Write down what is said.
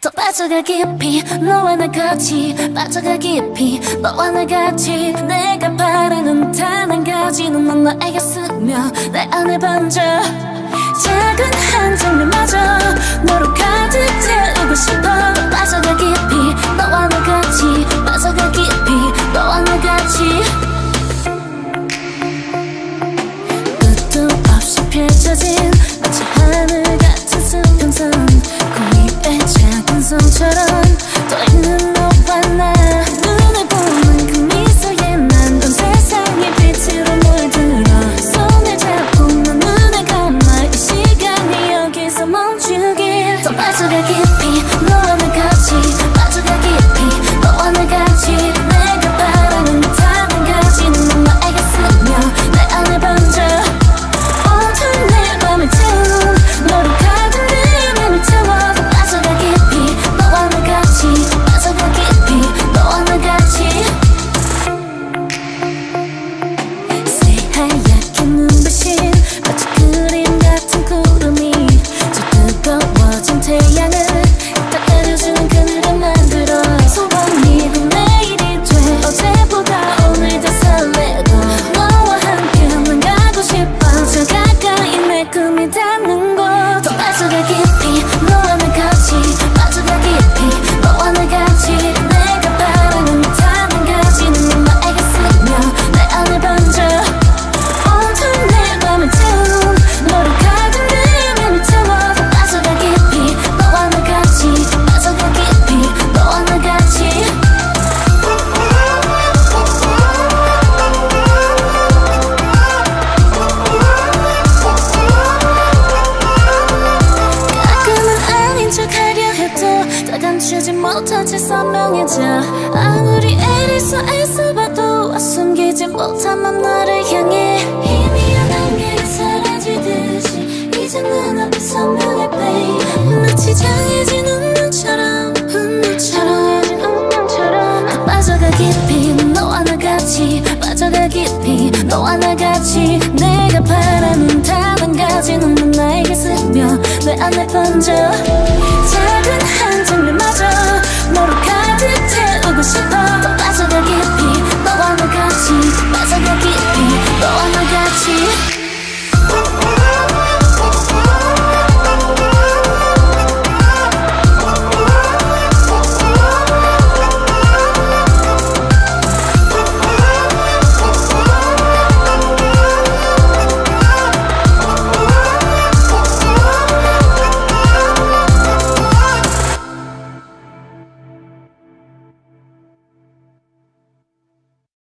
더 빠져가 깊이 너와 나 같이 빠져가 깊이 너와 나 같이. 내가 바라는 단 한 가지는 넌 나에게 스며 내 안에 번져. 작은 한 장면마저 너로 가득 알지 못한 채 선명해져. 아무리 애리서 애써봐도 숨기지 못한 맘 나를 향해. 희미한 안개가 사라지듯이 이제 눈앞이 선명해 babe. 마치 정해진 운명처럼 운명처럼. 그 빠져가 깊이 너와 나같이. 빠져가 깊이 너와 나같이. 내가 바라는 단 한 가지 눈만 나에게 스며 내 안에 번져 작은 하